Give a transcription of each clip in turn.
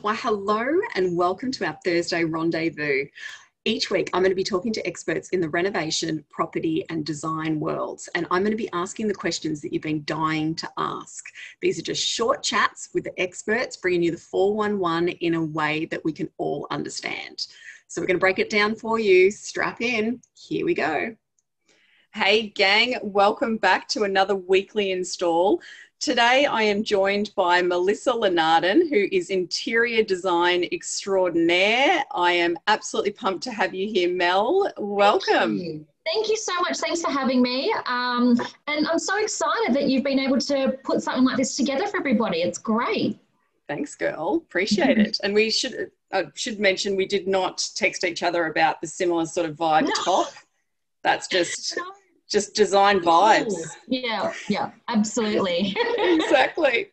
Why, hello and welcome to our Thursday rendezvous. Each week, I'm going to be talking to experts in the renovation, property, and design worlds, and I'm going to be asking the questions that you've been dying to ask. These are just short chats with the experts, bringing you the 411 in a way that we can all understand. So, we're going to break it down for you. Strap in. Here we go. Hey, gang, welcome back to another weekly install. Today, I am joined by Melissa Lunardon, who is interior design extraordinaire. I am absolutely pumped to have you here, Mel. Welcome. Thank you, Thank you so much. Thanks for having me. Um, and I'm so excited that you've been able to put something like this together for everybody. It's great. Thanks, girl. Appreciate it. And we should I should mention we did not text each other about the similar sort of vibe no. top. That's just no just design vibes. Yeah, yeah, absolutely. exactly.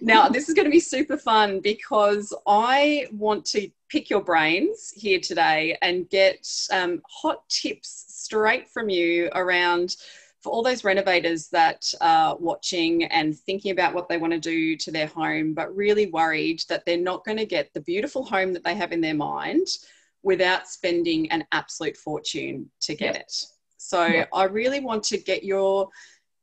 Now, this is going to be super fun because I want to pick your brains here today and get um, hot tips straight from you around for all those renovators that are watching and thinking about what they want to do to their home, but really worried that they're not going to get the beautiful home that they have in their mind without spending an absolute fortune to get yep. it. So yeah. I really want to get your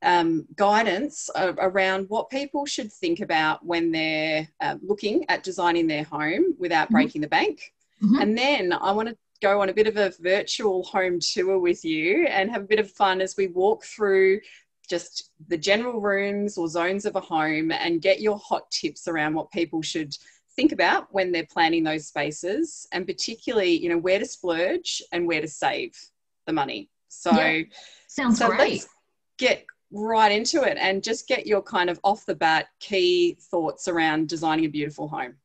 um, guidance around what people should think about when they're uh, looking at designing their home without mm-hmm. breaking the bank. Mm-hmm. And then I want to go on a bit of a virtual home tour with you and have a bit of fun as we walk through just the general rooms or zones of a home and get your hot tips around what people should think about when they're planning those spaces and particularly you know where to splurge and where to save the money so yeah. sounds so great. Let's get right into it and just get your kind of off the bat key thoughts around designing a beautiful home.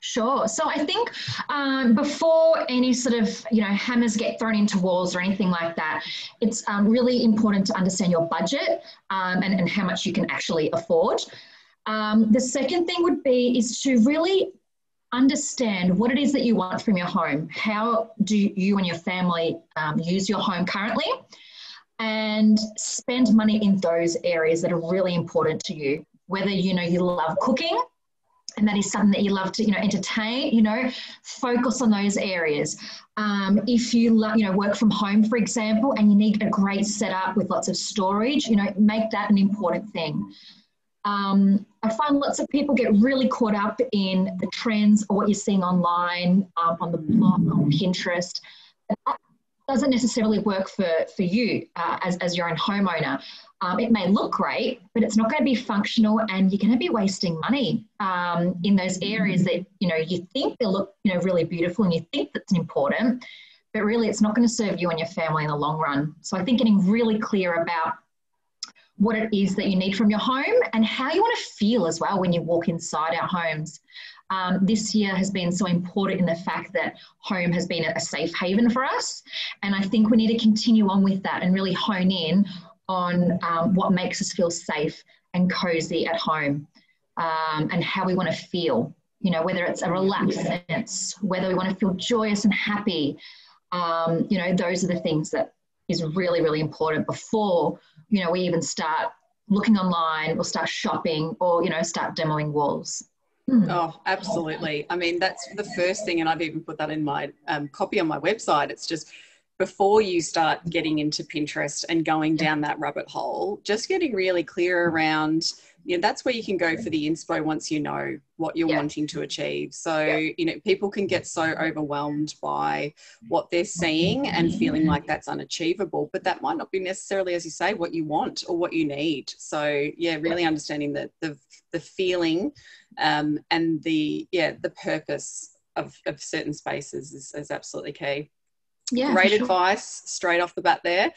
Sure. So I think um, before any sort of you know hammers get thrown into walls or anything like that, it's um, really important to understand your budget um, and, and how much you can actually afford. Um, the second thing would be is to really understand what it is that you want from your home. How do you and your family um, use your home currently? And spend money in those areas that are really important to you. Whether you know you love cooking, and that is something that you love to you know entertain you know focus on those areas um, if you you know work from home for example and you need a great setup with lots of storage you know make that an important thing um, I find lots of people get really caught up in the trends or what you're seeing online, um, on the blog, on Pinterest. That doesn't necessarily work for, for you uh, as, as your own homeowner. Um, it may look great, but it's not going to be functional, and you're going to be wasting money um, in those areas that you know you think they look you know really beautiful, and you think that's important, but really it's not going to serve you and your family in the long run. So I think getting really clear about what it is that you need from your home and how you want to feel as well when you walk inside our homes. Um, this year has been so important in the fact that home has been a safe haven for us. And I think we need to continue on with that and really hone in on um, what makes us feel safe and cozy at home um, and how we want to feel. You know, whether it's a relaxed sense, whether we want to feel joyous and happy. Um, you know, those are the things that is really, really important before you know, we even start looking online or start shopping or, you know, start demoing walls. Mm. Oh, absolutely. I mean, that's the first thing, and I've even put that in my um, copy on my website. It's just before you start getting into Pinterest and going down that rabbit hole, just getting really clear around you know, that's where you can go for the inspo once you know what you're yeah. wanting to achieve. So, yeah. you know, people can get so overwhelmed by what they're seeing and feeling like that's unachievable, but that might not be necessarily, as you say, what you want or what you need. So, yeah, really understanding the the, the feeling um, and the yeah the purpose of, of certain spaces is, is absolutely key. Yeah, Great sure. advice straight off the bat there.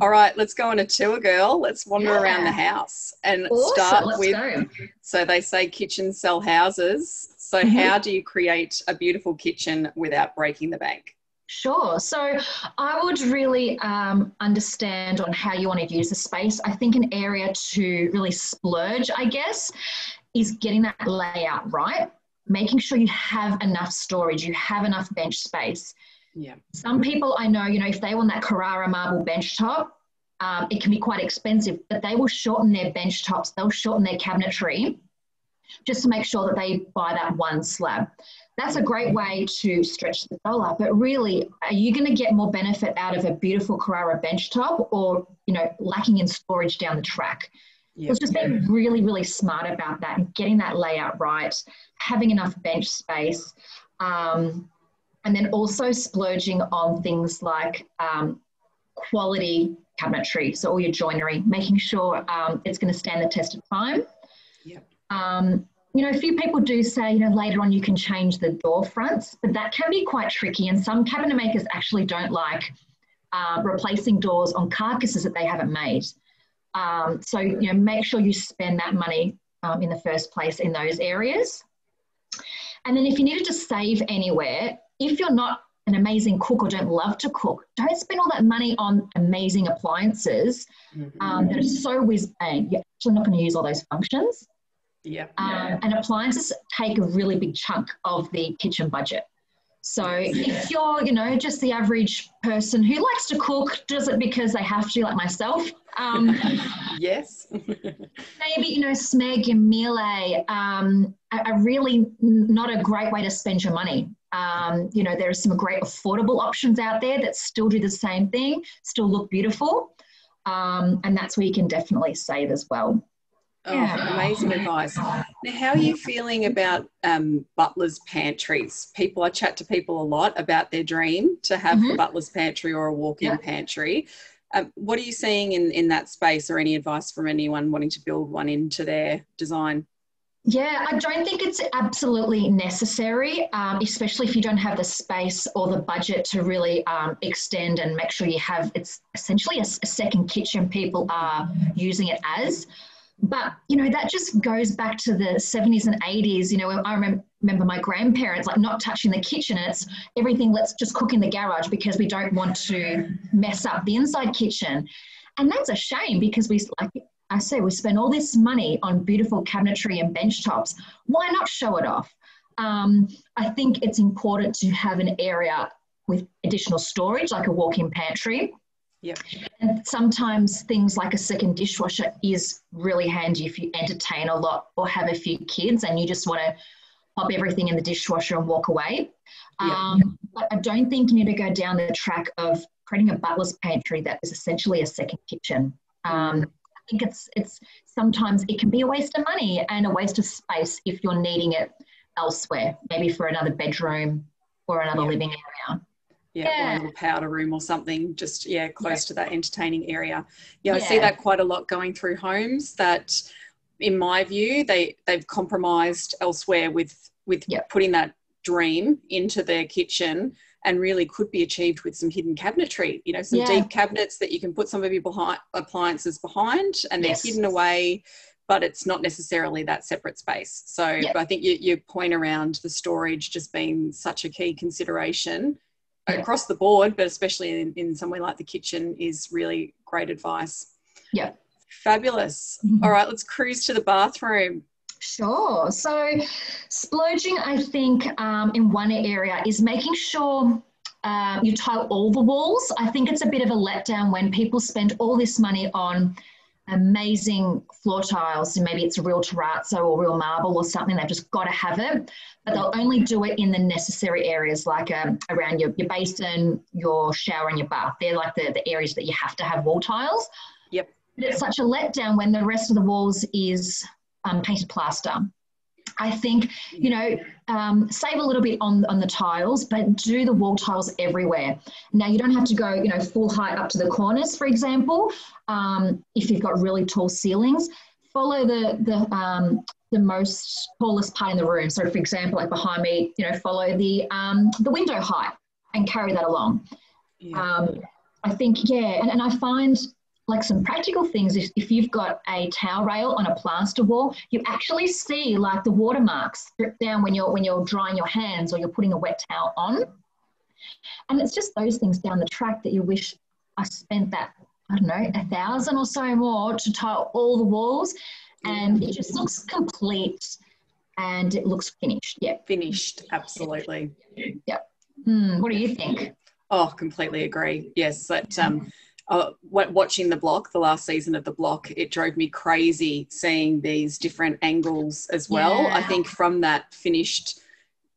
All right, let's go on a tour, girl. Let's wander yeah. around the house and awesome. start let's with. Go. So they say kitchens sell houses. So mm-hmm. how do you create a beautiful kitchen without breaking the bank? Sure. So I would really um, understand on how you want to use the space. I think an area to really splurge, I guess, is getting that layout right, making sure you have enough storage, you have enough bench space yeah. Some people I know, you know, if they want that Carrara marble bench top, um, it can be quite expensive, but they will shorten their bench tops, they'll shorten their cabinetry just to make sure that they buy that one slab. That's a great way to stretch the dollar, but really, are you going to get more benefit out of a beautiful Carrara bench top or, you know, lacking in storage down the track? Yep. So just being really, really smart about that and getting that layout right, having enough bench space, um, and then also splurging on things like um, quality cabinetry, so all your joinery, making sure um, it's going to stand the test of time. Yep. Um, you know, a few people do say, you know, later on you can change the door fronts, but that can be quite tricky. And some cabinet makers actually don't like uh, replacing doors on carcasses that they haven't made. Um, so, you know, make sure you spend that money um, in the first place in those areas. And then if you needed to save anywhere, if you're not an amazing cook or don't love to cook, don't spend all that money on amazing appliances mm-hmm. um, that are so whiz bang. You're actually not going to use all those functions. Yeah. Um, and appliances take a really big chunk of the kitchen budget. So if you're, you know, just the average person who likes to cook, does it because they have to, like myself. Um, yes. maybe, you know, smeg and Miele um, are really not a great way to spend your money. Um, you know, there are some great affordable options out there that still do the same thing, still look beautiful. Um, and that's where you can definitely save as well. Oh, yeah. amazing advice. Now, how are you feeling about um, butler's pantries? People, I chat to people a lot about their dream to have mm-hmm. a butler's pantry or a walk-in yeah. pantry. Um, what are you seeing in, in that space or any advice from anyone wanting to build one into their design? Yeah, I don't think it's absolutely necessary, um, especially if you don't have the space or the budget to really um, extend and make sure you have it's essentially a, a second kitchen people are using it as. But, you know, that just goes back to the 70s and 80s. You know, I remember, remember my grandparents like not touching the kitchen it's everything, let's just cook in the garage because we don't want to mess up the inside kitchen. And that's a shame because we, like I say, we spend all this money on beautiful cabinetry and bench tops. Why not show it off? Um, I think it's important to have an area with additional storage, like a walk in pantry Yep. And sometimes things like a second dishwasher is really handy if you entertain a lot or have a few kids and you just want to pop everything in the dishwasher and walk away. Yep. Um, but I don't think you need to go down the track of creating a butler's pantry that is essentially a second kitchen. Um, think it's it's sometimes it can be a waste of money and a waste of space if you're needing it elsewhere, maybe for another bedroom or another yep. living area yeah, yeah. or a little powder room or something just yeah close yeah. to that entertaining area yeah, yeah, i see that quite a lot going through homes that in my view they they've compromised elsewhere with with putting that dream into their kitchen and really could be achieved with some hidden cabinetry you know some yeah. deep cabinets that you can put some of your behind, appliances behind and they're hidden away but it's not necessarily that separate space so yep. i think you, your point around the storage just being such a key consideration across the board, but especially in, in somewhere like the kitchen, is really great advice. Yeah. Fabulous. Mm-hmm. All right, let's cruise to the bathroom. Sure. So, splurging, I think, um, in one area is making sure um, you tile all the walls. I think it's a bit of a letdown when people spend all this money on amazing floor tiles. And maybe it's a real terrazzo or real marble or something. They've just got to have it, but they'll only do it in the necessary areas like um, around your, your basin, your shower, and your bath. They're like the, the areas that you have to have wall tiles. Yep. But it's such a letdown when the rest of the walls is um, painted plaster. I think, you know, um, save a little bit on, on the tiles, but do the wall tiles everywhere. Now, you don't have to go, you know, full height up to the corners, for example. Um, if you've got really tall ceilings, follow the, the, um, the most tallest part in the room. So, for example, like behind me, you know, follow the, um, the window height and carry that along. Yeah. Um, I think, yeah, and, and I find like some practical things if, if you've got a towel rail on a plaster wall you actually see like the watermarks drip down when you're when you're drying your hands or you're putting a wet towel on. And it's just those things down the track that you wish i spent that i don't know a thousand or so more to tile all the walls and it just looks complete and it looks finished. Yeah finished absolutely. Yeah hmm, what do you think? Oh completely agree. Yes that um uh, watching the block, the last season of the block, it drove me crazy seeing these different angles as well. Yeah. I think from that finished,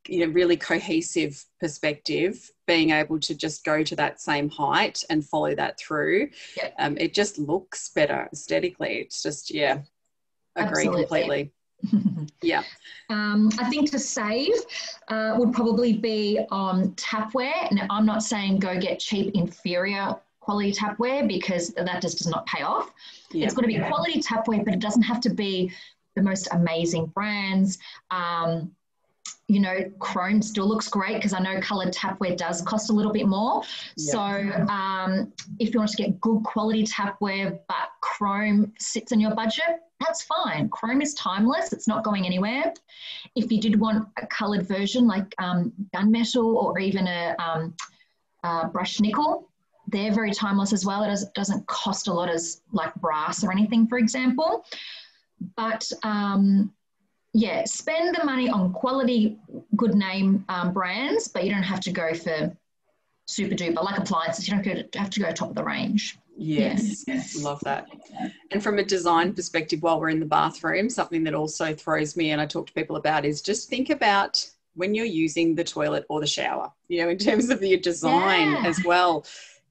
you know, really cohesive perspective, being able to just go to that same height and follow that through, yeah. um, it just looks better aesthetically. It's just, yeah, agree Absolutely. completely. yeah. Um, I think to save uh, would probably be on tapware. Now, I'm not saying go get cheap, inferior quality tapware because that just does not pay off. Yeah. It's got to be quality tapware, but it doesn't have to be the most amazing brands. Um, you know, chrome still looks great because I know coloured tapware does cost a little bit more. Yeah. So um, if you want to get good quality tapware, but chrome sits in your budget, that's fine. Chrome is timeless, it's not going anywhere. If you did want a coloured version like um, gunmetal or even a um, uh, brushed nickel, they're very timeless as well. It doesn't cost a lot as like brass or anything, for example. But um, yeah, spend the money on quality, good name um, brands, but you don't have to go for super duper like appliances. You don't have to go top of the range. Yes, yes, love that. And from a design perspective, while we're in the bathroom, something that also throws me and I talk to people about is just think about when you're using the toilet or the shower, you know, in terms of your design yeah. as well.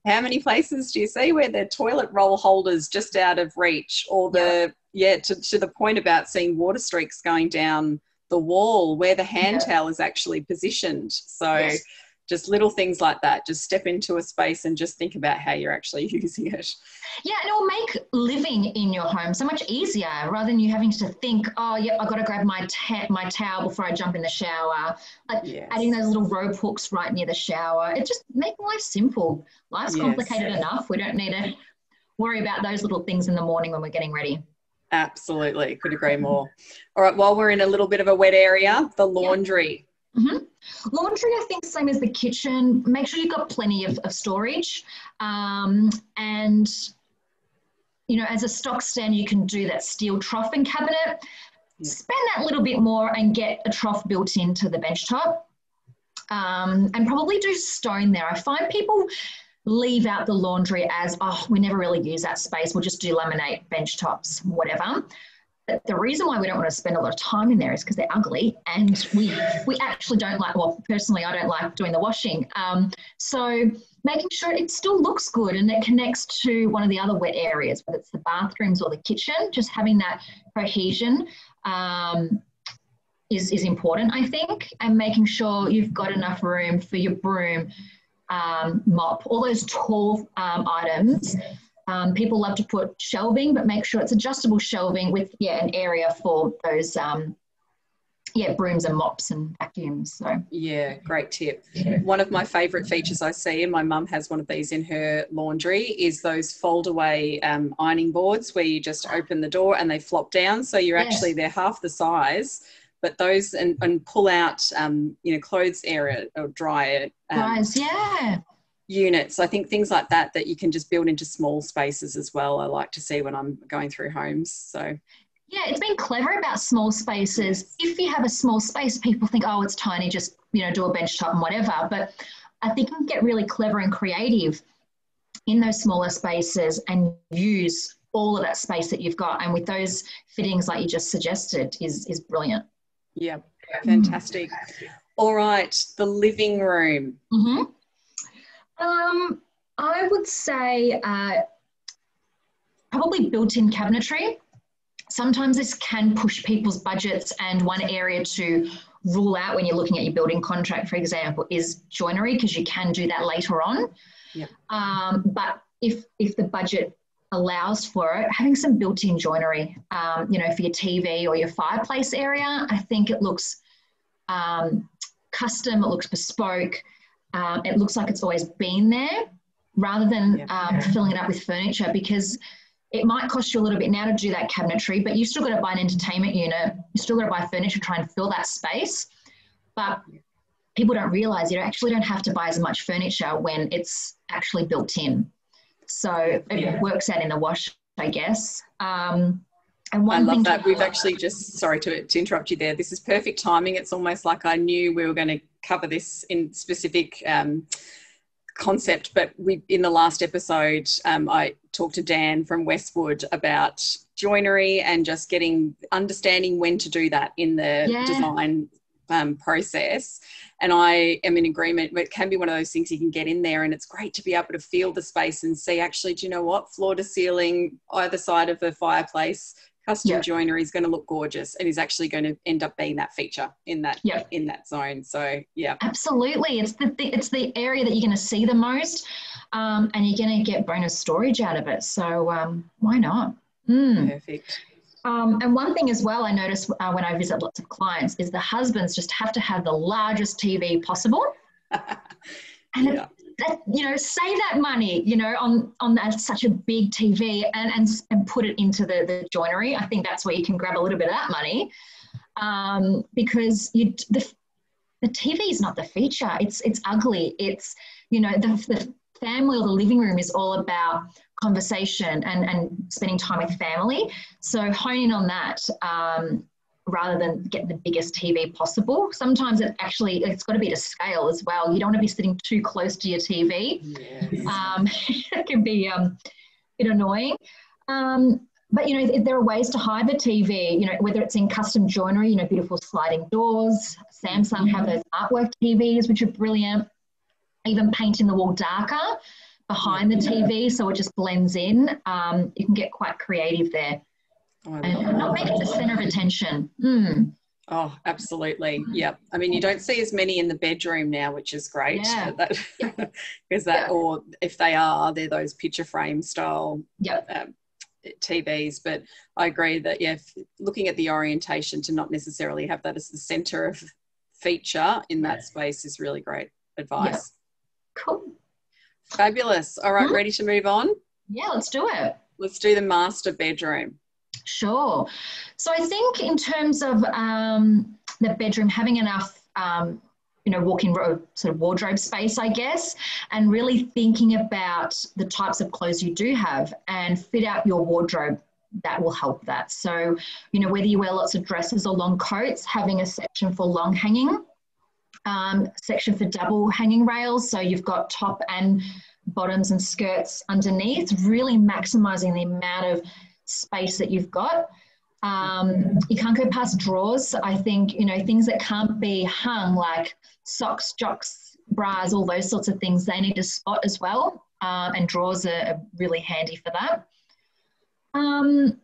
How many places do you see where the toilet roll holders just out of reach or the, yeah, yeah to, to the point about seeing water streaks going down the wall where the hand yeah. towel is actually positioned. So, yes just little things like that just step into a space and just think about how you're actually using it yeah and it will make living in your home so much easier rather than you having to think oh yeah i've got to grab my ta- my towel before i jump in the shower like yes. adding those little rope hooks right near the shower it just makes life simple life's yes. complicated enough we don't need to worry about those little things in the morning when we're getting ready Absolutely, could agree more. All right, while we're in a little bit of a wet area, the laundry. Mm-hmm. Laundry, I think, same as the kitchen. Make sure you've got plenty of, of storage. Um, and, you know, as a stock stand, you can do that steel trough and cabinet. Yeah. Spend that little bit more and get a trough built into the bench top. Um, and probably do stone there. I find people leave out the laundry as, oh, we never really use that space. We'll just do laminate bench tops, whatever the reason why we don't want to spend a lot of time in there is because they're ugly and we we actually don't like well personally i don't like doing the washing. Um, so making sure it still looks good and it connects to one of the other wet areas whether it's the bathrooms or the kitchen just having that cohesion um, is, is important i think. And making sure you've got enough room for your broom um, mop all those tall um, items um, people love to put shelving, but make sure it's adjustable shelving with yeah an area for those um, yeah brooms and mops and vacuums. So yeah, great tip. One of my favourite features I see, and my mum has one of these in her laundry, is those fold away um, ironing boards where you just open the door and they flop down, so you're yes. actually they're half the size. But those and, and pull out, um, you know, clothes area or dryer. Um, Dryers, yeah units. I think things like that that you can just build into small spaces as well. I like to see when I'm going through homes. So yeah, it's been clever about small spaces. If you have a small space, people think, oh, it's tiny, just you know, do a bench top and whatever. But I think you can get really clever and creative in those smaller spaces and use all of that space that you've got. And with those fittings, like you just suggested, is is brilliant. Yeah, fantastic. All right, the living room. Mm-hmm. Um, I would say uh, probably built-in cabinetry. Sometimes this can push people's budgets, and one area to rule out when you're looking at your building contract, for example, is joinery because you can do that later on. Yeah. Um, but if if the budget allows for it, having some built-in joinery, um, you know, for your TV or your fireplace area, I think it looks um, custom. It looks bespoke um, it looks like it's always been there rather than um, filling it up with furniture because it might cost you a little bit now to do that cabinetry, but you still got to buy an entertainment unit. You still got to buy furniture, to try and fill that space. But people don't realize you actually don't have to buy as much furniture when it's actually built in. So it yeah. works out in the wash, I guess. Um, and one I love that. We've actually just, sorry to, to interrupt you there. This is perfect timing. It's almost like I knew we were going to cover this in specific um, concept, but we in the last episode, um, I talked to Dan from Westwood about joinery and just getting understanding when to do that in the Yeah. design um, process. And I am in agreement. But it can be one of those things you can get in there, and it's great to be able to feel the space and see. Actually, do you know what? Floor to ceiling, either side of the fireplace, custom Yeah. joinery is going to look gorgeous, and is actually going to end up being that feature in that Yeah. in that zone. So yeah, Absolutely, it's the, the it's the area that you're going to see the most, um, and you're going to get bonus storage out of it. So um, why not? Mm. perfect. Um, and one thing as well, I notice uh, when I visit lots of clients is the husbands just have to have the largest TV possible, and Yeah. That, you know, save that money, you know, on on that such a big TV and and and put it into the the joinery. I think that's where you can grab a little bit of that money, um, because you the the TV is not the feature. It's it's ugly. It's you know the the family or the living room is all about conversation and and spending time with family. So hone in on that. Um, rather than get the biggest TV possible. Sometimes it actually it's got to be to scale as well. You don't want to be sitting too close to your TV. Yes. Um, it can be um, a bit annoying. Um, but you know, there are ways to hide the TV. You know, whether it's in custom joinery, you know, beautiful sliding doors. Samsung have those artwork TVs, which are brilliant. Even painting the wall darker behind the TV, so it just blends in. Um, you can get quite creative there I and not make it the center of attention. Mm. Oh, absolutely. Yep. I mean, you don't see as many in the bedroom now, which is great. Yeah. That because that, or if they are, they're those picture frame style Yep. um, TVs. But I agree that yeah, looking at the orientation to not necessarily have that as the center of feature in that space is really great advice. Cool. Fabulous. All right, Mhm. ready to move on? Yeah, let's do it. Let's do the master bedroom. Sure. So I think in terms of um, the bedroom, having enough, um, you know, walk-in sort of wardrobe space, I guess, and really thinking about the types of clothes you do have and fit out your wardrobe. That will help that. So, you know, whether you wear lots of dresses or long coats, having a section for long hanging, um, section for double hanging rails. So you've got top and bottoms and skirts underneath, really maximizing the amount of space that you've got. Um, you can't go past drawers. I think, you know, things that can't be hung, like socks, jocks, bras, all those sorts of things, they need a spot as well. Um, and drawers are, are really handy for that. Um,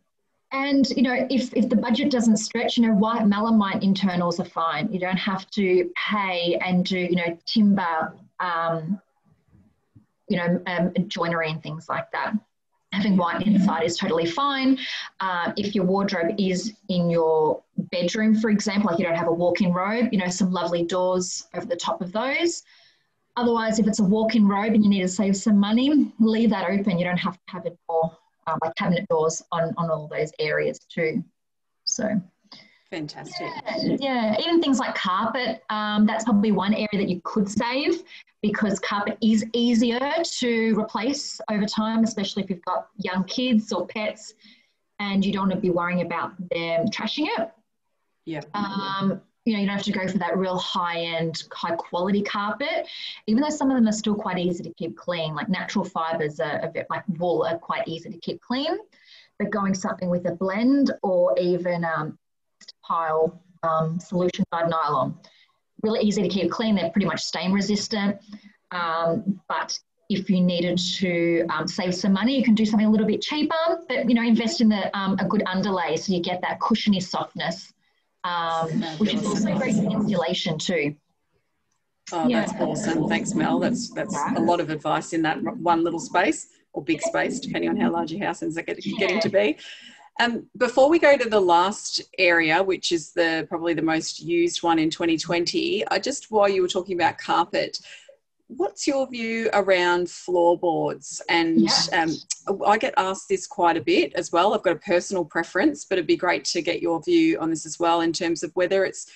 and you know, if, if the budget doesn't stretch, you know, white melamine internals are fine. You don't have to pay and do, you know, timber, um, you know, um, joinery and things like that. Having white inside is totally fine. Uh, if your wardrobe is in your bedroom, for example, like you don't have a walk-in robe, you know, some lovely doors over the top of those. Otherwise, if it's a walk-in robe and you need to save some money, leave that open. You don't have to have a door, um, like cabinet doors on, on all those areas too. So Fantastic. yeah, yeah, even things like carpet, um, that's probably one area that you could save because carpet is easier to replace over time, especially if you've got young kids or pets and you don't want to be worrying about them trashing it. Yeah. Um, you know, you don't have to go for that real high end, high quality carpet, even though some of them are still quite easy to keep clean. Like natural fibers are a bit like wool are quite easy to keep clean, but going something with a blend or even um, pile um, solution dyed nylon, really easy to keep clean. They're pretty much stain resistant. Um, but if you needed to um, save some money, you can do something a little bit cheaper, but you know, invest in the, um, a good underlay so you get that cushiony softness, um, which is also great for insulation too. Oh, Yeah. that's awesome. Thanks, Mel. That's that's a lot of advice in that one little space or big space, depending on how large your house is get- getting to be. Um, before we go to the last area, which is the probably the most used one in 2020, I just while you were talking about carpet, what's your view around floorboards? And Yeah. um, I get asked this quite a bit as well. I've got a personal preference, but it'd be great to get your view on this as well in terms of whether it's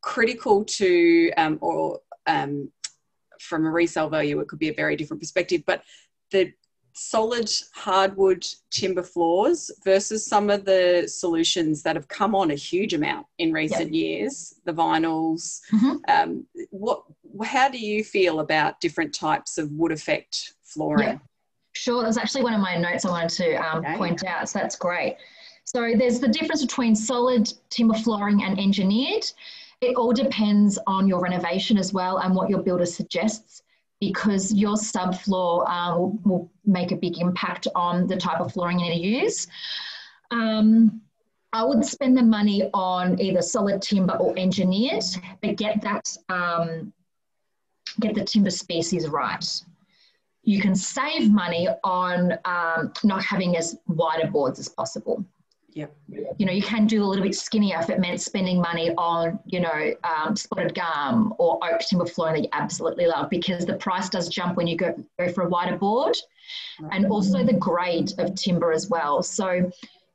critical to um, or um, from a resale value, it could be a very different perspective. But the solid hardwood timber floors versus some of the solutions that have come on a huge amount in recent years, the vinyls. Mhm. Um, what how do you feel about different types of wood effect flooring? Yeah. Sure, that's actually one of my notes I wanted to um, okay. point out, so that's great. So there's the difference between solid timber flooring and engineered. It all depends on your renovation as well and what your builder suggests because your subfloor uh, will, will, make a big impact on the type of flooring you need to use. Um, I would spend the money on either solid timber or engineered, but get that um, get the timber species right. You can save money on um, not having as wider boards as possible. Yep. You know, you can do a little bit skinnier if it meant spending money on, you know, um, spotted gum or oak timber flooring that you absolutely love because the price does jump when you go, go for a wider board and also the grade of timber as well. So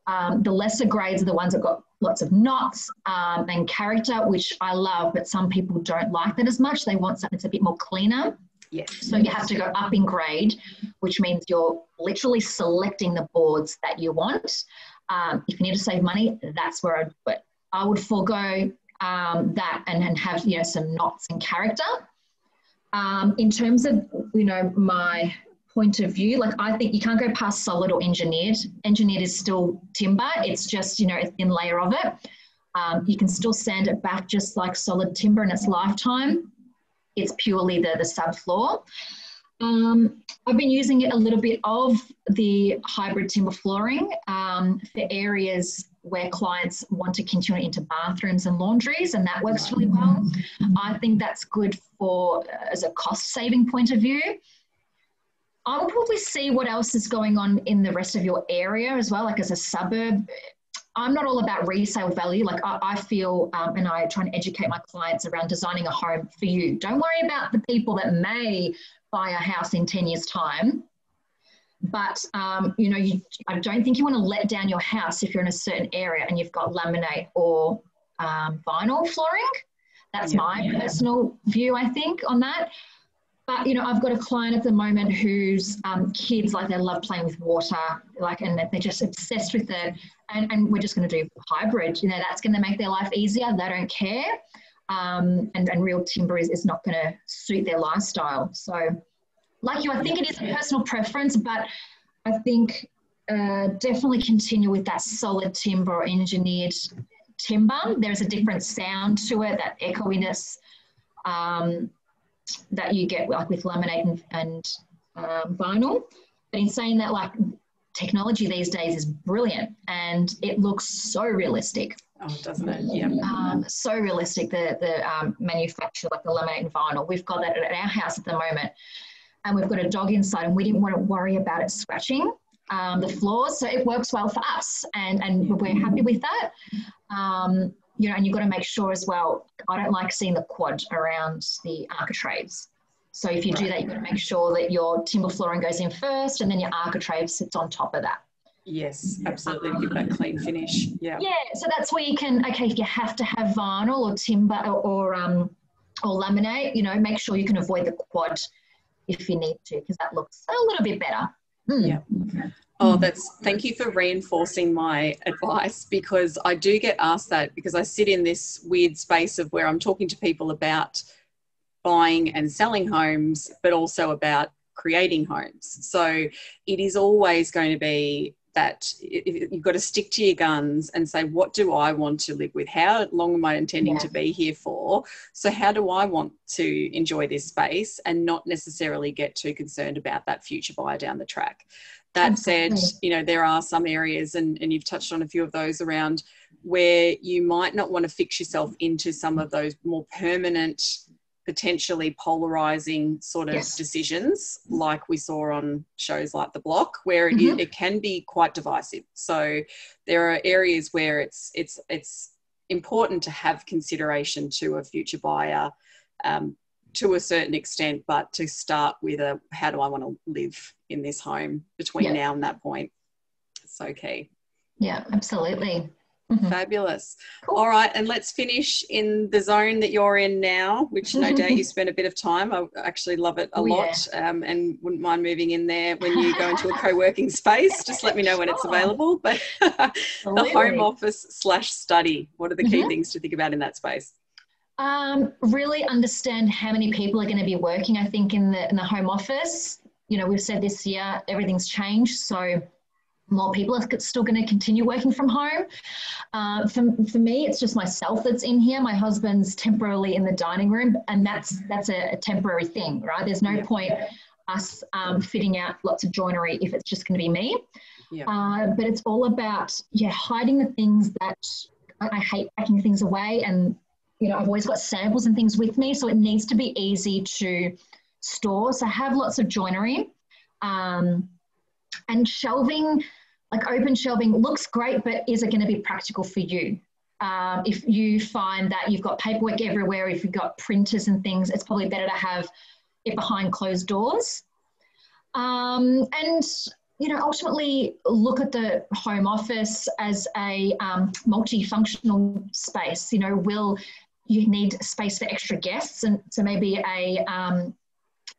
um, the lesser grades are the ones that got lots of knots um, and character, which I love, but some people don't like that as much. They want something that's a bit more cleaner. Yes. So you have to go up in grade, which means you're literally selecting the boards that you want. Um, if you need to save money, that's where I'd put. I would forego um, that and, and have you know some knots and character. Um, in terms of you know my point of view, like I think you can't go past solid or engineered. Engineered is still timber. It's just you know a thin layer of it. Um, you can still sand it back just like solid timber in its lifetime. It's purely the the subfloor. Um, I've been using it a little bit of the hybrid timber flooring um, for areas where clients want to continue into bathrooms and laundries, and that works really well. I think that's good for as a cost saving point of view. I will probably see what else is going on in the rest of your area as well, like as a suburb. I'm not all about resale value. Like I, I feel, um, and I try and educate my clients around designing a home for you. Don't worry about the people that may buy a house in 10 years' time. But, um, you know, you, I don't think you want to let down your house if you're in a certain area and you've got laminate or um, vinyl flooring. That's yeah, my yeah. personal view, I think, on that. But, you know, I've got a client at the moment whose um, kids, like, they love playing with water, like, and they're just obsessed with it. And, and we're just going to do hybrid. You know, that's going to make their life easier. They don't care um, and, and real timber is, is not going to suit their lifestyle. So, like you, I think it is a personal preference, but I think uh, definitely continue with that solid timber or engineered timber. There's a different sound to it, that echoiness um, that you get like with laminate and, and um, vinyl. But in saying that, like technology these days is brilliant and it looks so realistic. Oh, doesn't it? Yeah. Um, so realistic, the, the um, manufacture, like the laminate and vinyl. We've got that at our house at the moment. And we've got a dog inside, and we didn't want to worry about it scratching um, the floors. So it works well for us, and, and we're happy with that. Um, you know, and you've got to make sure as well. I don't like seeing the quad around the architraves. So if you do that, you've got to make sure that your timber flooring goes in first, and then your architrave sits on top of that. Yes, absolutely. Give that clean finish. Yeah. Yeah. So that's where you can. Okay, if you have to have vinyl or timber or, or um or laminate, you know, make sure you can avoid the quad if you need to, because that looks a little bit better. Mm. Yeah. Oh, that's thank you for reinforcing my advice because I do get asked that because I sit in this weird space of where I'm talking to people about buying and selling homes, but also about creating homes. So it is always going to be that you've got to stick to your guns and say, what do I want to live with? How long am I intending yeah. to be here for? So, how do I want to enjoy this space and not necessarily get too concerned about that future buyer down the track? That said, you know, there are some areas, and, and you've touched on a few of those around where you might not want to fix yourself into some of those more permanent potentially polarizing sort of yes. decisions like we saw on shows like the block where mm-hmm. it, it, can be quite divisive. So there are areas where it's it's it's important to have consideration to a future buyer um, to a certain extent but to start with a how do i want to live in this home between now and that point? It's so key. Yeah absolutely Mm-hmm. Fabulous. Cool. All right, and let's finish in the zone that you're in now, which no doubt you spend a bit of time. I actually love it a oh, lot yeah. um, and wouldn't mind moving in there when you go into a co working space. Just let me know when it's available. But the home office slash study, what are the key mm-hmm. things to think about in that space? Um, really understand how many people are going to be working. I think in the in the home office, you know, we've said this year everything's changed, so more people are still going to continue working from home. Uh, for, for me, it's just myself that's in here. My husband's temporarily in the dining room, and that's that's a, a temporary thing, right? There's no yeah. point us um, fitting out lots of joinery if it's just going to be me. Yeah. Uh, but it's all about yeah hiding the things that I, I hate packing things away, and you know I've always got samples and things with me, so it needs to be easy to store. So have lots of joinery. Um, and shelving, like open shelving, looks great, but is it going to be practical for you? Um, if you find that you've got paperwork everywhere, if you've got printers and things, it's probably better to have it behind closed doors. Um, and you know, ultimately look at the home office as a um, multifunctional space. You know, will you need space for extra guests, and so maybe a um,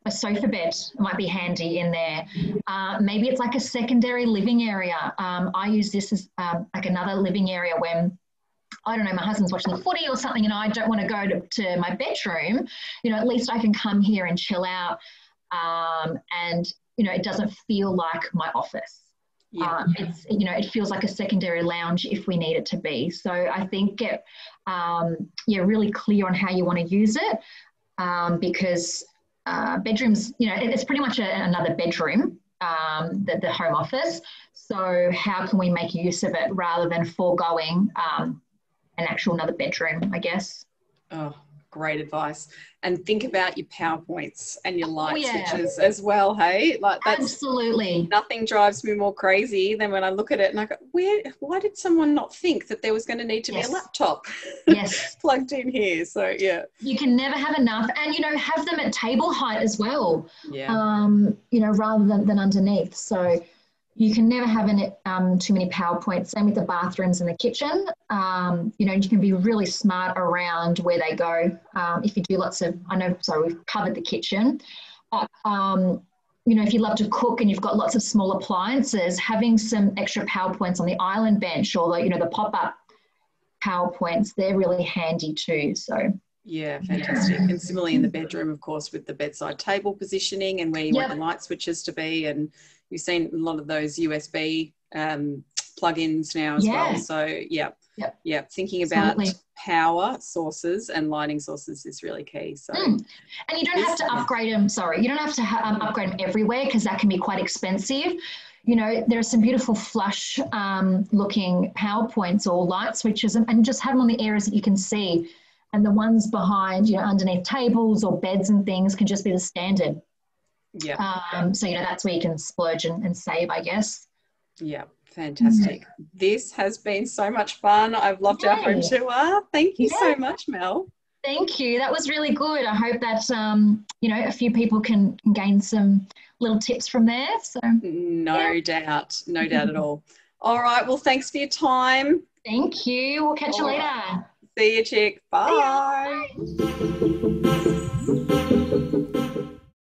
a sofa bed might be handy in there. Uh, maybe it's like a secondary living area. Um, I use this as um, like another living area when I don't know, my husband's watching the footy or something and I don't want to go to, to my bedroom, you know, at least I can come here and chill out. Um, and, you know, it doesn't feel like my office. Yeah. Um, it's, you know, it feels like a secondary lounge if we need it to be. So I think get, um, yeah, really clear on how you want to use it um, because uh, bedrooms, you know, it's pretty much a, another bedroom, um, the, the home office. So how can we make use of it rather than foregoing um, an actual another bedroom, I guess? Oh, great advice. And think about your PowerPoints and your light oh, yeah. switches as well. Hey, like that's absolutely nothing drives me more crazy than when I look at it and I go, where? Why did someone not think that there was going to need to yes. be a laptop? Yes, plugged in here. So yeah, you can never have enough, and you know, have them at table height as well. Yeah. Um, you know, rather than than underneath. So you can never have any, um, too many PowerPoints. Same with the bathrooms and the kitchen. Um, you know, you can be really smart around where they go. Um, if you do lots of, I know, sorry, we've covered the kitchen. But, um, you know, if you love to cook and you've got lots of small appliances, having some extra PowerPoints on the island bench or the, you know, the pop-up PowerPoints, they're really handy too. So yeah, fantastic. And similarly in the bedroom, of course, with the bedside table positioning and where you yep. want the light switches to be and you've seen a lot of those USB um, plugins now as yeah. well. So yeah, yep. yeah, thinking about Absolutely. power sources and lighting sources is really key. So, mm. and you don't have to upgrade them. Sorry, you don't have to um, upgrade them everywhere because that can be quite expensive. You know, there are some beautiful flush um, looking power points or light switches, and, and just have them on the areas that you can see. And the ones behind, you know, underneath tables or beds and things can just be the standard. Yeah. Um, so, you know, that's where you can splurge and, and save, I guess. Yeah, fantastic. Mm-hmm. This has been so much fun. I've loved Yay. our home tour. Thank you yeah. so much, Mel. Thank you. That was really good. I hope that um, you know a few people can gain some little tips from there. So no yeah. doubt, no doubt at all. All right. Well, thanks for your time. Thank you. We'll catch all you later. Right. See you, chick. Bye. Bye.